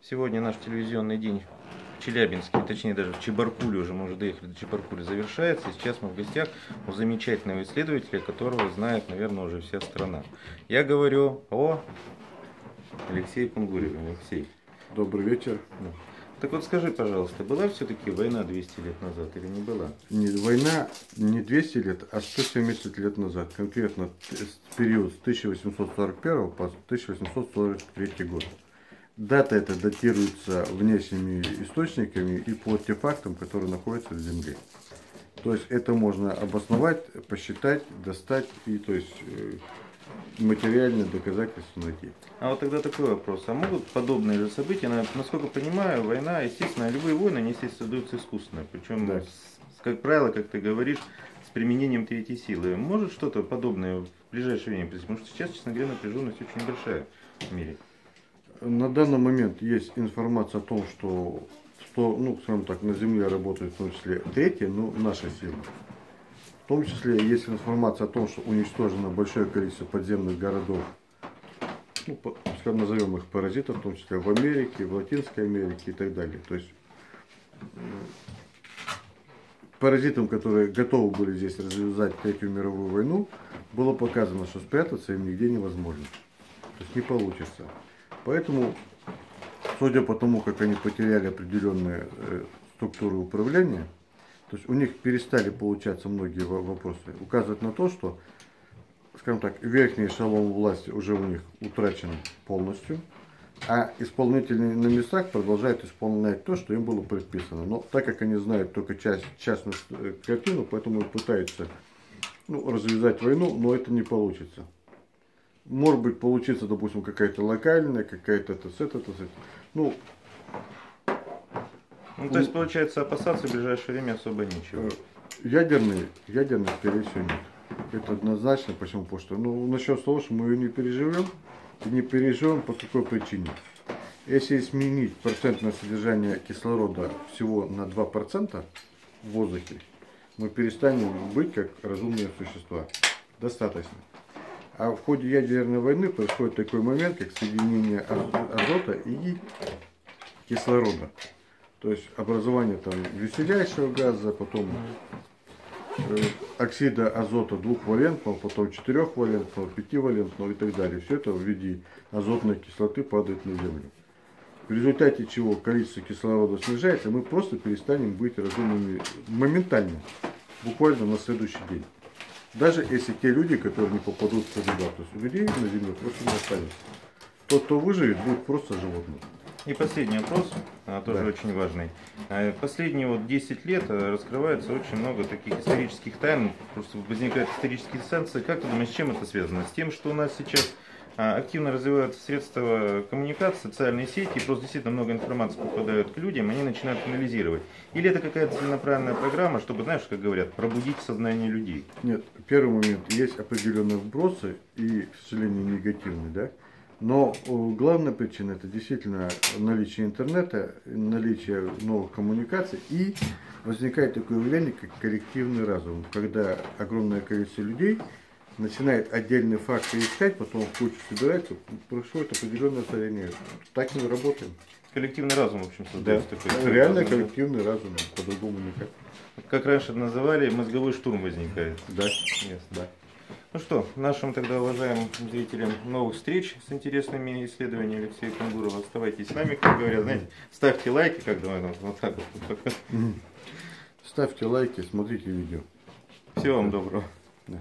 Сегодня наш телевизионный день в Челябинске, точнее даже в Чебаркуле, уже мы уже доехали до Чебаркуля, завершается. И сейчас мы в гостях у замечательного исследователя, которого знает, наверное, уже вся страна. Я говорю о Алексее Кунгуреве. Алексей. Добрый вечер. Так вот скажи, пожалуйста, была все-таки война 200 лет назад или не была? Не, война не 200 лет, а 170 лет назад. Конкретно период с 1841 по 1843 год. Дата эта датируется внешними источниками и по артефактам, которые находятся в земле. То есть это можно обосновать, посчитать, достать и то есть э, материальные доказательства найти. А вот тогда такой вопрос. А могут подобные же события, насколько понимаю, война, естественно, любые войны, они, естественно, создаются искусственно. Причем, да. с, как правило, как ты говоришь, с применением третьей силы. Может что-то подобное в ближайшее время произойти? Потому что сейчас, честно говоря, напряженность очень большая в мире. На данный момент есть информация о том, что, что ну, скажем так, на Земле работает в том числе третья, ну, наша сила. В том числе есть информация о том, что уничтожено большое количество подземных городов, ну, скажем, назовем их паразитов, в том числе в Америке, в Латинской Америке и так далее. То есть паразитам, которые готовы были здесь развязать Третью мировую войну, было показано, что спрятаться им нигде невозможно. То есть не получится. Поэтому, судя по тому, как они потеряли определенные э, структуры управления, то есть у них перестали получаться многие вопросы, указывает на то, что, скажем так, верхний эшелон власти уже у них утрачен полностью, а исполнители на местах продолжают исполнять то, что им было предписано. Но так как они знают только часть, частную э, картину, поэтому пытаются ну, развязать войну, но это не получится может быть, получится, допустим, какая-то локальная, какая-то это, это, это, ну, ну, то есть, получается, опасаться в ближайшее время особо нечего. Э, ядерный, ядерный, скорее всего, нет. Это однозначно. Почему? Потому что, ну, насчет того, что мы ее не переживем, и не переживем по какой причине. Если изменить процентное содержание кислорода всего на 2% в воздухе, мы перестанем быть как разумные существа. Достаточно. А в ходе ядерной войны происходит такой момент, как соединение азота и кислорода. То есть образование там веселящего газа, потом э, оксида азота двухвалентного, потом четырехвалентного, пятивалентного и так далее. Все это в виде азотной кислоты падает на Землю. В результате чего количество кислорода снижается, мы просто перестанем быть разумными моментально, буквально на следующий день. Даже если те люди, которые не попадут в туда, то есть людей на земле просто не останется. Тот, кто выживет, будет просто животным. И последний вопрос, а, тоже да. очень важный. А, последние вот 10 лет а, раскрывается очень много таких исторических тайн, просто возникают исторические сенсы. Как ты думаешь, с чем это связано? С тем, что у нас сейчас активно развиваются средства коммуникации, социальные сети, и просто действительно много информации попадают к людям, они начинают анализировать. Или это какая-то целенаправленная программа, чтобы, знаешь, как говорят, пробудить сознание людей? Нет, первый момент, есть определенные вбросы, и, к сожалению, негативные, да? Но главная причина это действительно наличие интернета, наличие новых коммуникаций и возникает такое явление, как коллективный разум, когда огромное количество людей начинает отдельные факты искать, потом в кучу собирается, происходит определенное состояние. Так мы работаем. Коллективный разум, в общем, создается да. такой. Реально разум. коллективный разум, по-другому никак. Как раньше называли, мозговой штурм возникает. Да. Yes. да. Ну что, нашим тогда уважаемым зрителям новых встреч с интересными исследованиями Алексея Кунгурова. Оставайтесь с нами, как говорят, знаете, ставьте лайки, как давай вот так вот. Ставьте лайки, смотрите видео. Всего вам доброго. Да.